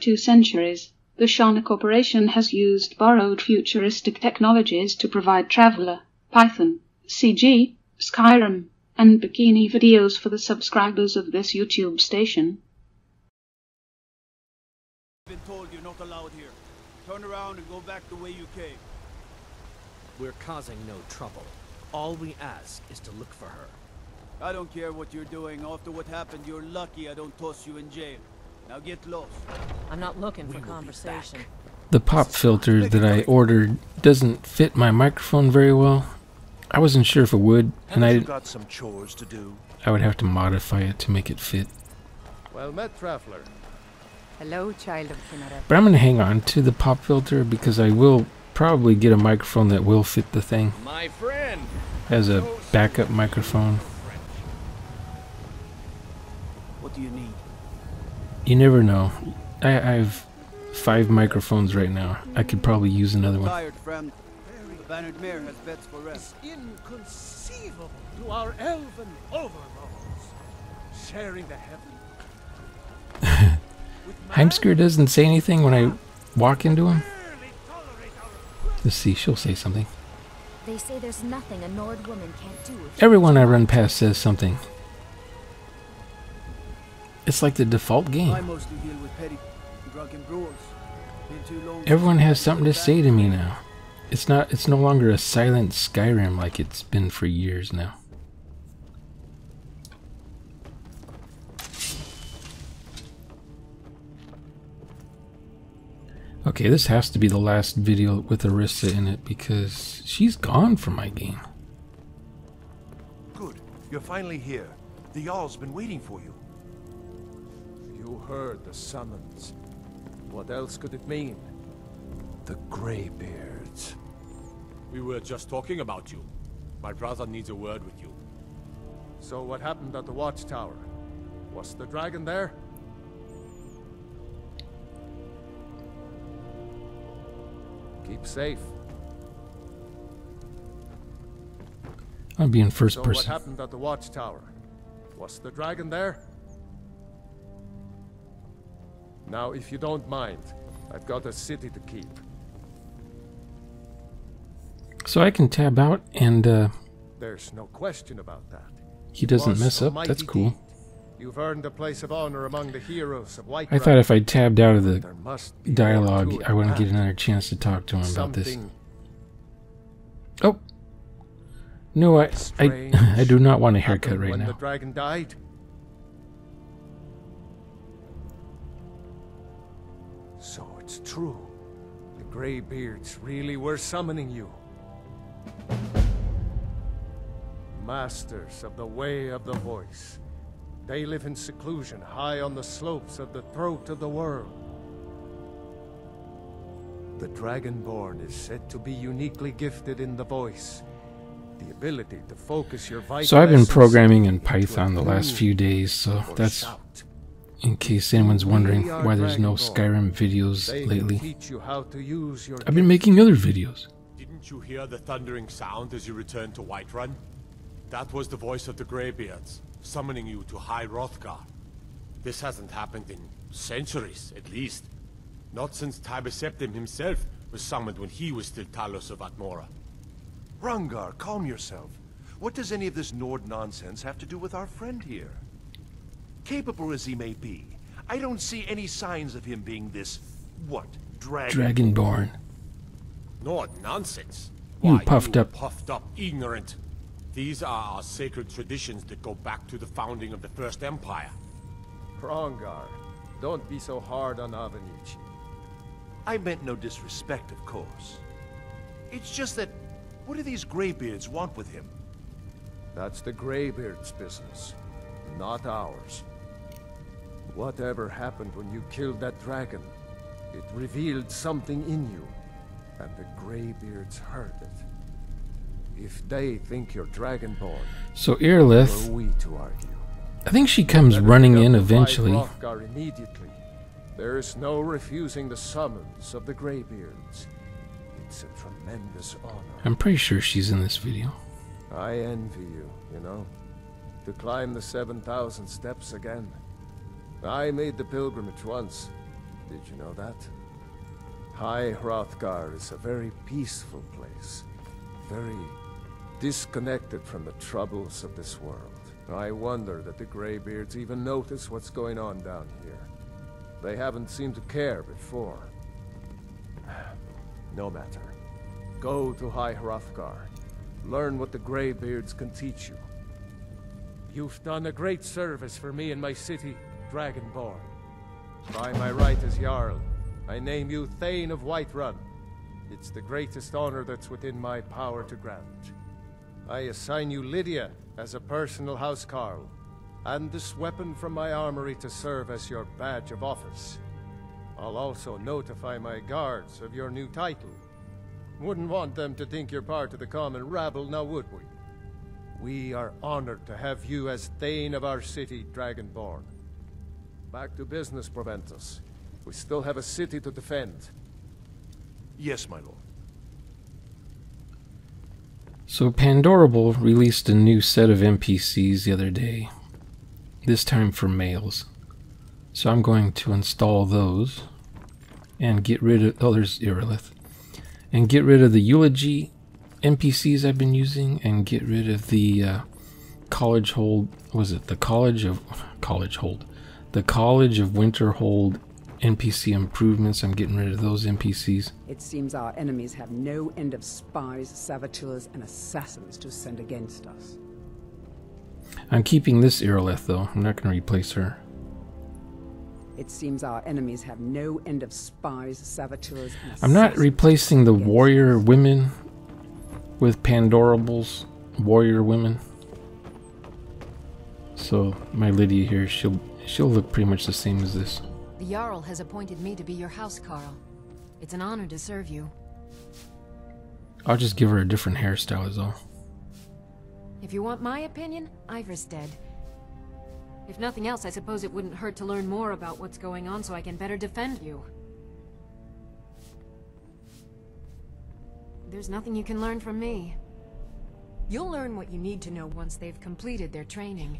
two centuries, the Shonner Corporation has used borrowed futuristic technologies to provide Traveller, Python, CG, Skyrim, and bikini videos for the subscribers of this YouTube station. been told you're not allowed here. Turn around and go back the way you came. We're causing no trouble. All we ask is to look for her. I don't care what you're doing. After what happened, you're lucky I don't toss you in jail. Now get lost. I'm not looking We for conversation. The pop filter that I ordered doesn't fit my microphone very well. I wasn't sure if it would, and I Haven't you didn't, got some chores to do? I would have to modify it to make it fit. Well met, traveler. Hello, child of Kynareth. But I'm gonna hang on to the pop filter because I will probably get a microphone that will fit the thing My friend. as a backup microphone. What do you need? You never know. I, I have five microphones right now. I could probably use another one. Tired, friend. The Bannered Mare has bets for rest. inconceivable to our elven overlords. Sharing the heaven. Heimskr doesn't say anything when I walk into him. Let's see, she'll say something. They say there's nothing a Nord woman can't do. Everyone I run past says something. It's like the default I game. mostly deal with petty drunken brawls. Been too long. Everyone has something to say to me now. It's not it's no longer a silent Skyrim like it's been for years now. Okay, this has to be the last video with Arissa in it because she's gone from my game. Good. You're finally here. The Jarl's been waiting for you. You heard the summons. What else could it mean? The Greybeards. We were just talking about you. My brother needs a word with you. So what happened at the watchtower? Was the dragon there? Keep safe. I'll be in first So what happened at the watchtower? Was the dragon there? Now, if you don't mind, I've got a city to keep. So I can tab out and uh, There's no question about that. he doesn't mess up. That's cool. You've earned a place of honor among the heroes of White I thought if I tabbed out of the there must be more dialogue, I wouldn't get another chance to talk to him about this. Oh. No, I, I, I do not want a haircut right now. the dragon died. It's true. The Greybeards really were summoning you. Masters of the way of the voice. They live in seclusion high on the slopes of the throat of the world. The Dragonborn is said to be uniquely gifted in the voice. The ability to focus your vital So I've been programming in Python the last few days, so that's shout. In case anyone's wondering why there's no Skyrim videos lately. teach you how to use your I've been making other videos. Didn't you hear the thundering sound as you returned to Whiterun? That was the voice of the Greybeards, summoning you to High Hrothgar. This hasn't happened in centuries, at least. Not since Tiber Septim himself was summoned when he was still Talos of Atmora. Hrongar, calm yourself. What does any of this Nord nonsense have to do with our friend here? Capable as he may be, I don't see any signs of him being this, what, dragon? Dragonborn. Nord nonsense. You Why, puffed you up- puffed up ignorant. These are our sacred traditions that go back to the founding of the First Empire. Hrongar, don't be so hard on Avenicci. I meant no disrespect, of course. It's just that, what do these Greybeards want with him? That's the Greybeard's business, not ours. Whatever happened when you killed that dragon, it revealed something in you, and the Greybeards heard it. If they think you're Dragonborn, So Irileth, we to argue? I think she comes Better running in eventually. Immediately. There is no refusing the summons of the Greybeards. It's a tremendous honor. I'm pretty sure she's in this video. I envy you, you know. To climb the 7,000 steps again. I made the pilgrimage once. Did you know that? High Hrothgar is a very peaceful place. Very disconnected from the troubles of this world. I wonder that the Greybeards even notice what's going on down here. They haven't seemed to care before. No matter. Go to High Hrothgar. Learn what the Greybeards can teach you. You've done a great service for me and my city, Dragonborn. By my right as Jarl, I name you Thane of Whiterun. It's the greatest honor that's within my power to grant. I assign you Lydia as a personal housecarl, and this weapon from my armory to serve as your badge of office. I'll also notify my guards of your new title. Wouldn't want them to think you're part of the common rabble, now would we? We are honored to have you as Thane of our city, Dragonborn. Back to business, Proventus. We still have a city to defend. Yes, my lord. So Pandorable released a new set of NPCs the other day, this time for males. So I'm going to install those and get rid of, oh there's Irileth, and get rid of the Eulogy NPCs I've been using and get rid of the uh, College Hold, was it the College of, College Hold, the College of Winterhold NPC improvements. I'm getting rid of those NPCs. It seems our enemies have no end of spies, saboteurs, and assassins to send against us. I'm keeping this Irileth though. I'm not going to replace her. It seems our enemies have no end of spies, saboteurs, and I'm not replacing the warrior women with Pandorable's warrior women. So my Lydia here, she'll she'll look pretty much the same as this. The Jarl has appointed me to be your housecarl. It's an honor to serve you. I'll just give her a different hairstyle is all. If you want my opinion, Ivor's dead. If nothing else, I suppose it wouldn't hurt to learn more about what's going on so I can better defend you. There's nothing you can learn from me. You'll learn what you need to know once they've completed their training.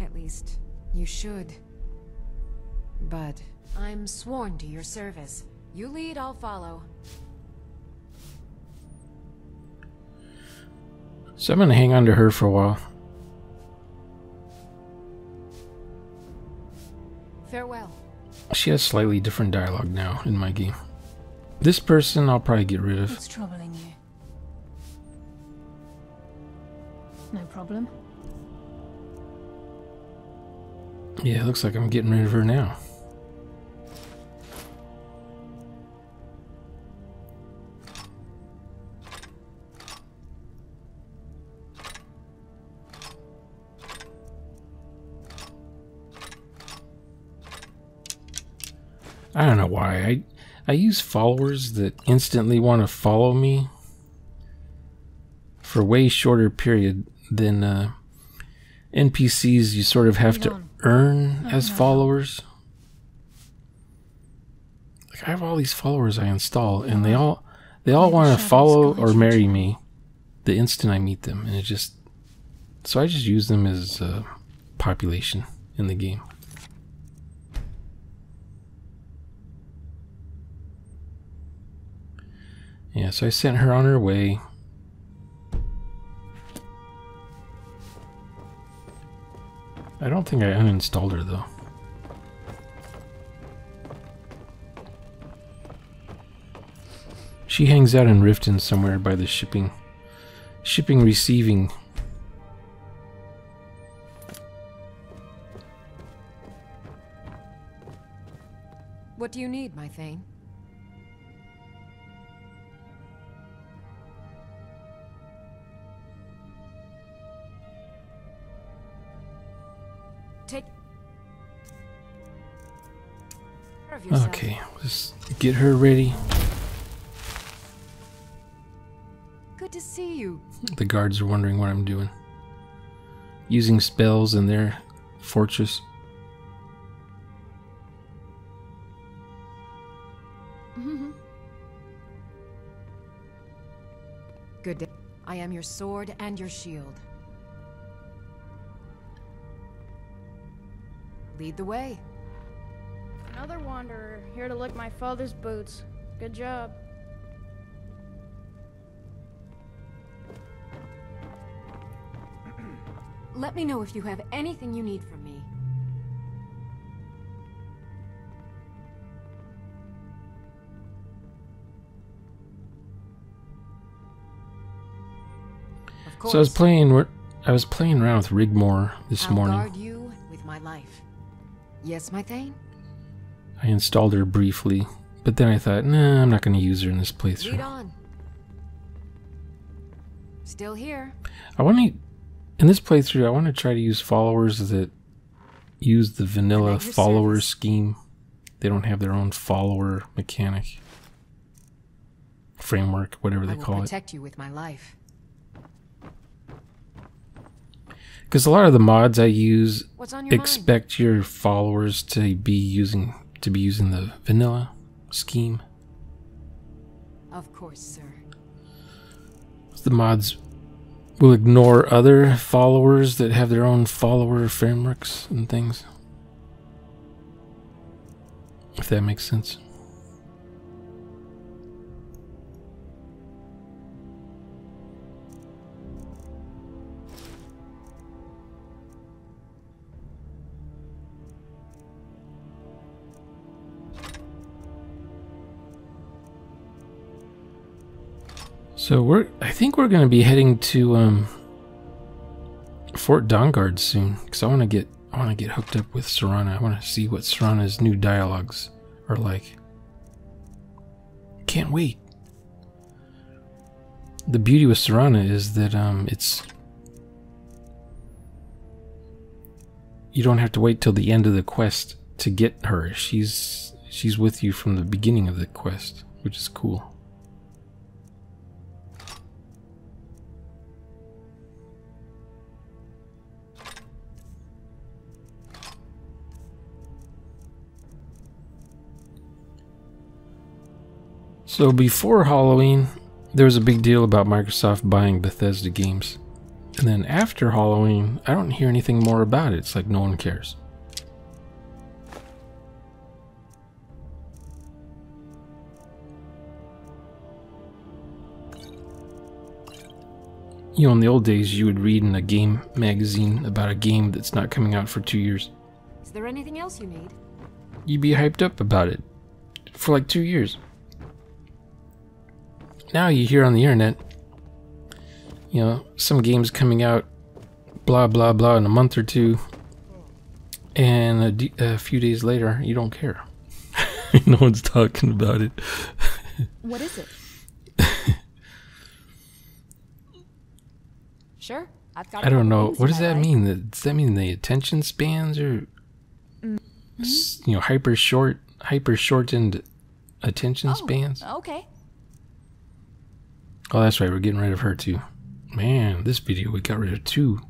At least, you should. But I'm sworn to your service. You lead, I'll follow. So I'm gonna hang on to her for a while. Farewell. She has slightly different dialogue now in my game. This person I'll probably get rid of. What's troubling you? No problem. Yeah, looks like I'm getting rid of her now. I don't know why. I I use followers that instantly want to follow me for way shorter period than uh, NPCs you sort of have to earn as followers. Like I have all these followers I install and they all they all want to follow or marry me the instant I meet them and it just so I just use them as uh, population in the game. Yeah, so I sent her on her way. I don't think I uninstalled her though. She hangs out in Riften somewhere by the shipping shipping receiving What do you need, my Thane? Of yourself. Okay, let's get her ready. Good to see you. The guards are wondering what I'm doing. Using spells in their fortress. Good day. I am your sword and your shield. Lead the way. Another wanderer here to lick my father's boots. Good job. Let me know if you have anything you need from me. Of So I was playing. I was playing around with Rigmor this I'll morning. guard you with my life. Yes, my Thane? I installed her briefly, but then I thought, nah, I'm not going to use her in this Lead playthrough. on. Still here. I want to, in this playthrough, I want to try to use followers that use the vanilla follower scheme. They don't have their own follower mechanic, framework, whatever they call it. protect you with my life. Because a lot of the mods I use your mind? expect your followers to be using to be using the vanilla scheme. Of course, sir. The mods will ignore other followers that have their own follower frameworks and things. If that makes sense. So we're I think we're going to be heading to um Fort Dawnguard soon cuz I want to get I want to get hooked up with Serana. I want to see what Serana's new dialogues are like. Can't wait. The beauty with Serana is that um it's you don't have to wait till the end of the quest to get her. She's she's with you from the beginning of the quest, which is cool. So before Halloween, there was a big deal about Microsoft buying Bethesda games. And then after Halloween, I don't hear anything more about it. It's like no one cares. You know, in the old days, you would read in a game magazine about a game that's not coming out for two years. Is there anything else you need? You'd be hyped up about it for like two years. Now you hear on the internet, you know, some games coming out, blah blah blah, in a month or two, and a, d- a few days later, you don't care. no one's talking about it. What is it? sure, I've got. a I don't know. What does that life. mean? That- Does that mean the attention spans are, mm-hmm. s- you know, hyper short, hyper shortened attention Oh, spans? Okay. Oh, that's right. We're getting rid of her too. Man, this video we got rid of two,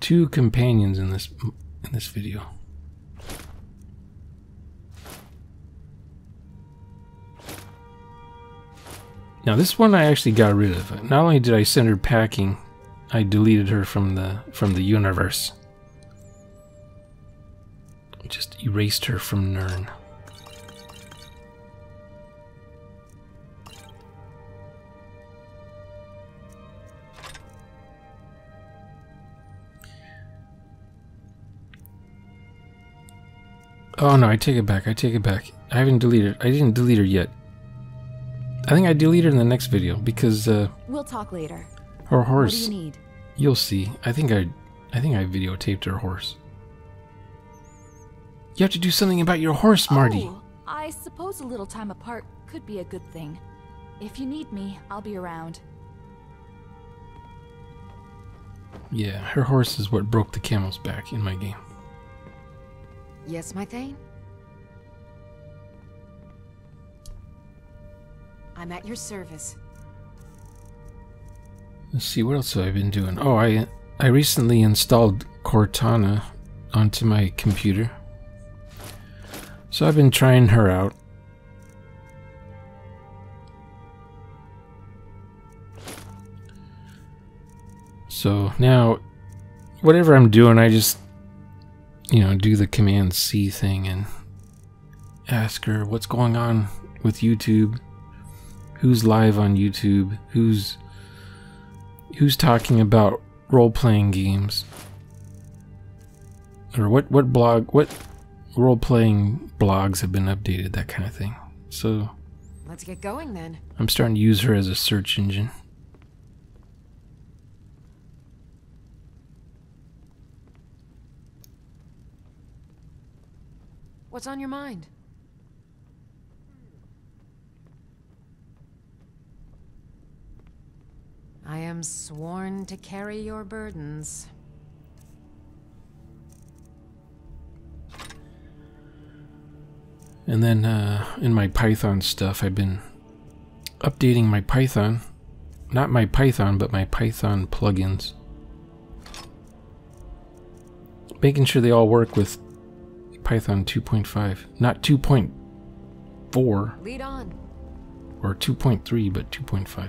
two companions in this in this video. Now this one I actually got rid of. Not only did I send her packing, I deleted her from the from the universe. Just erased her from Nirn. Oh no, I take it back. I take it back. I haven't deleted. I didn't delete her yet. I think I delete her in the next video because uh, We'll talk later. her What horse. do you need? You'll see. I think I, I think I videotaped her horse. You have to do something about your horse, Marty. Oh, I suppose a little time apart could be a good thing. If you need me, I'll be around. Yeah, her horse is what broke the camel's back in my game. Yes, my Thane? I'm at your service. Let's see what else have I been doing. Oh, I I recently installed Cortana onto my computer. So I've been trying her out. So now whatever I'm doing, I just you know, do the command C thing and ask her what's going on with YouTube, who's live on YouTube, who's who's talking about role-playing games, or what what blog what role-playing blogs have been updated, that kind of thing. So Let's get going then. I'm starting to use her as a search engine. What's on your mind? I am sworn to carry your burdens. And then uh, in my Python stuff, I've been updating my Python. Not my Python, but my Python plugins. Making sure they all work with Python 2.5. Not 2.4 Lead on. or 2.3, but 2.5.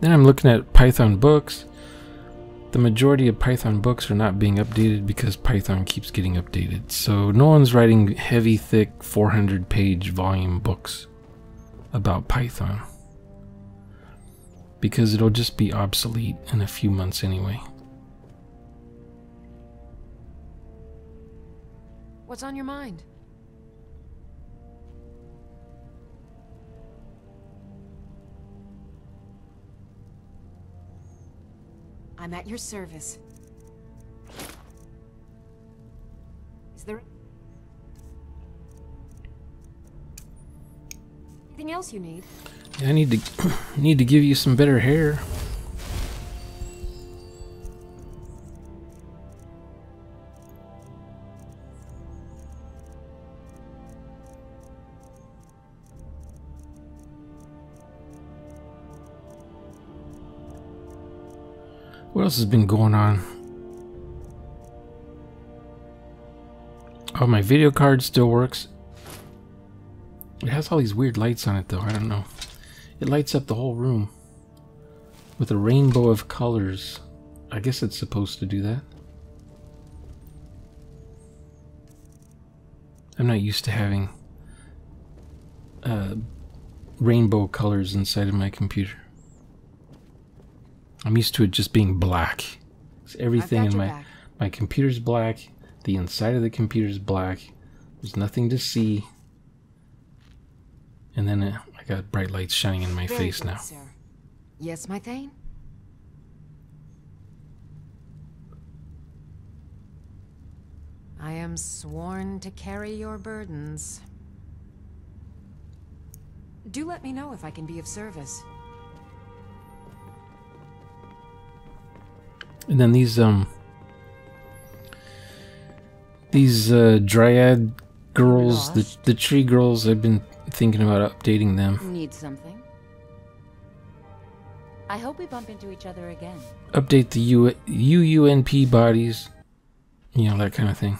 Then I'm looking at Python books. The majority of Python books are not being updated because Python keeps getting updated. So no one's writing heavy, thick, 400 page volume books about Python. Because it'll just be obsolete in a few months anyway. What's on your mind? I'm at your service. Is there anything else you need? I need to need to give you some better hair. What else has been going on? Oh, my video card still works. It has all these weird lights on it though, I don't know. It lights up the whole room with a rainbow of colors. I guess it's supposed to do that. I'm not used to having uh, rainbow colors inside of my computer. I'm used to it just being black. everything in my back. my computer's black. The inside of the computer's black. There's nothing to see. And then uh, I got bright lights shining in my Very face good, now. Sir. Yes, my Thane? I am sworn to carry your burdens. Do let me know if I can be of service. And then these um these uh dryad girls, the the tree girls, I've been thinking about updating them. Need something? I hope we bump into each other again. Update the U UUNP bodies. You know, that kind of thing.